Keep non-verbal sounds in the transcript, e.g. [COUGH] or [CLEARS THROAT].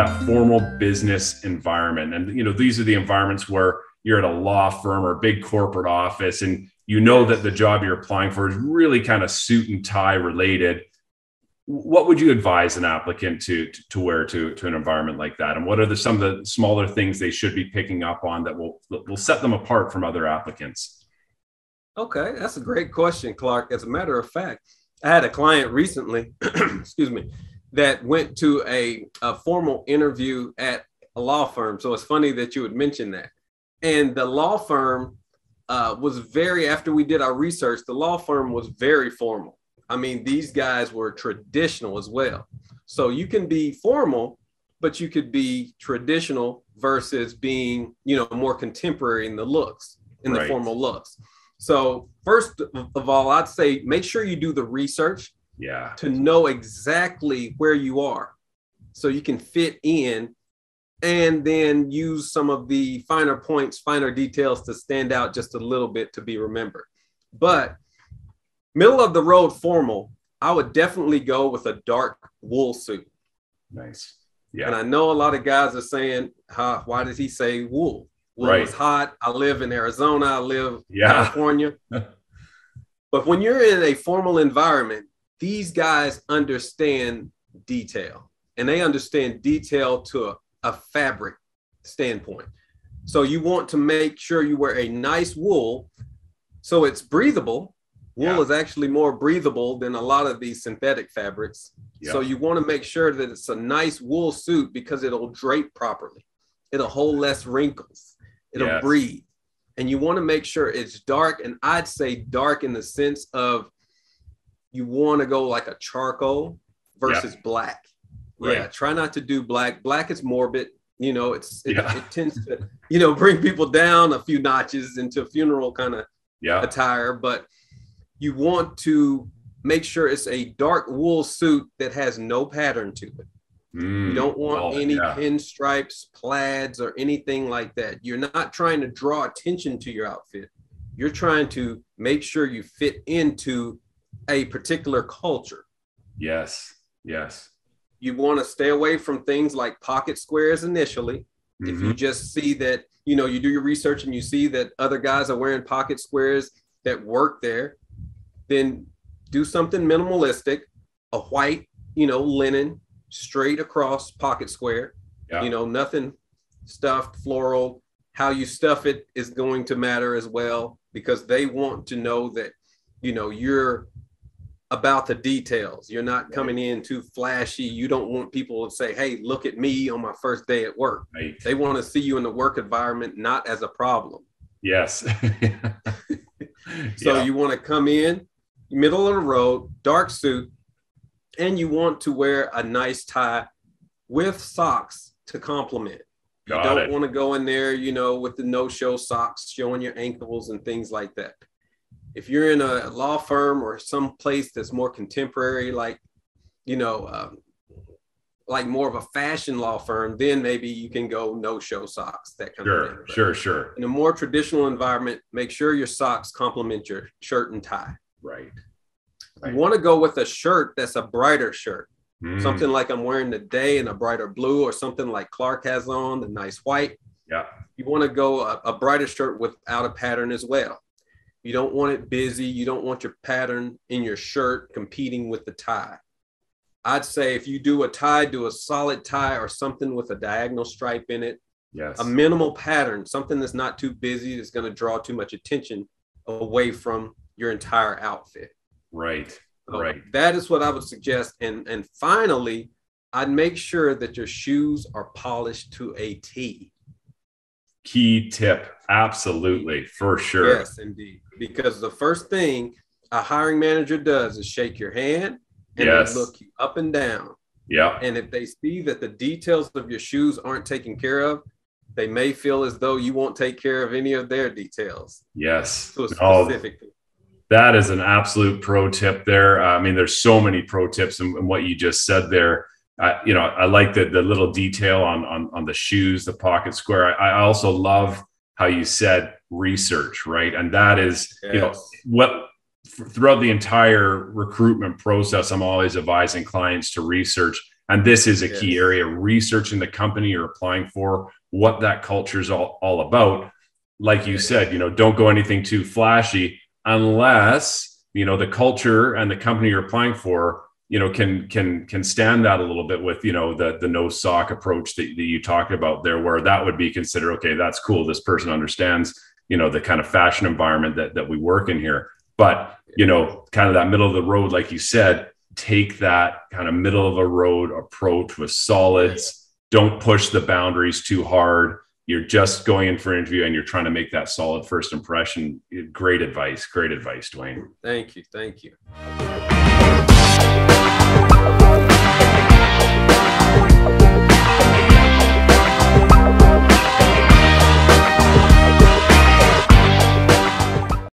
that formal business environment. And you know, these are the environments where you're at a law firm or a big corporate office and you know that the job you're applying for is really kind of suit and tie related. What would you advise an applicant to, to, wear to, to an environment like that? And what are the, some of the smaller things they should be picking up on that will will set them apart from other applicants? Okay that's a great question clark. As a matter of fact i had a client recently [CLEARS THROAT] excuse me that went to a, a formal interview at a law firm. So it's funny that you would mention that. And the law firm uh, was very after we did our research the law firm was very formal. I mean these guys were traditional as well. So you can be formal but you could be traditional versus being you know more contemporary in the looks in the formal looks. So first of all i'd say make sure you do the research yeah to know exactly where you are so you can fit in and then use some of the finer points, finer details to stand out just a little bit to be remembered. But middle of the road formal, I would definitely go with a dark wool suit. Nice. Yeah. And I know a lot of guys are saying, huh, why did he say wool? Wool right. is hot. I live in Arizona. I live yeah. California. [LAUGHS] but when you're in a formal environment, these guys understand detail and they understand detail to a a fabric standpoint. So you want to make sure you wear a nice wool so it's breathable. Wool yeah. is actually more breathable than a lot of these synthetic fabrics. Yeah. So you want to make sure that it's a nice wool suit because it'll drape properly. It'll hold less wrinkles. It'll yes. breathe. And you want to make sure it's dark. And I'd say dark in the sense of you want to go like a charcoal versus black. Right. Yeah, try not to do black. Black is morbid. You know, it's it, yeah. it tends to you know [LAUGHS] bring people down a few notches into funeral kind of yeah. attire. But you want to make sure it's a dark wool suit that has no pattern to it. Mm, you don't want well, any yeah. pinstripes, plaids, or anything like that. You're not trying to draw attention to your outfit. You're trying to make sure you fit into a particular culture. Yes. Yes you want to stay away from things like pocket squares initially. Mm-hmm. If you mm-hmm. just see that, you know, you do your research and you see that other guys are wearing pocket squares that work there, then do something minimalistic, a white, you know, linen straight across pocket square. Yeah. You know, nothing stuffed, floral. How you stuff it is going to matter as well because they want to know that, you know, you're about the details. You're not coming in too flashy. You don't want people to say, "Hey, look at me on my first day at work." Right. They want to see you in the work environment not as a problem. Yes. [LAUGHS] [LAUGHS] so yeah. you want to come in middle of the road, dark suit, and you want to wear a nice tie with socks to complement. Got you don't want to go in there, you know, with the no-show socks showing your ankles and things like that if you're in a law firm or some place that's more contemporary, like, you know, um, like more of a fashion law firm, then maybe you can go no show socks, that kind sure, of thing. But sure, sure. In a more traditional environment, make sure your socks complement your shirt and tie. Right. right. You want to go with a shirt that's a brighter shirt. Mm. Something like I'm wearing today in a brighter blue, or something like Clark has on, the nice white. Yeah. You want to go a, a brighter shirt without a pattern as well. You don't want it busy. You don't want your pattern in your shirt competing with the tie. I'd say if you do a tie, do a solid tie or something with a diagonal stripe in it. Yes. A minimal pattern, something that's not too busy, that's going to draw too much attention away from your entire outfit. Right. So right. That is what I would suggest. And and finally, I'd make sure that your shoes are polished to a T. Key tip. Absolutely. For sure. Yes, indeed because the first thing a hiring manager does is shake your hand and yes. they look you up and down. Yeah. And if they see that the details of your shoes aren't taken care of, they may feel as though you won't take care of any of their details. Yes. So specifically. Oh, that is an absolute pro tip there. I mean, there's so many pro tips in what you just said there. Uh, you know, I like the, the little detail on, on, on the shoes, the pocket square. I, I also love how you said research, right? And that is, yes. you know, what throughout the entire recruitment process, I'm always advising clients to research And this is a yes. key area researching the company you're applying for, what that culture is all, all about. Like you said, you know, don't go anything too flashy unless, you know, the culture and the company you're applying for you know can can can stand that a little bit with you know the the no sock approach that, that you talked about there where that would be considered okay that's cool this person understands you know the kind of fashion environment that that we work in here. But you know kind of that middle of the road like you said take that kind of middle of a road approach with solids don't push the boundaries too hard. You're just going in for an interview and you're trying to make that solid first impression. Great advice great advice dwayne. Thank you thank you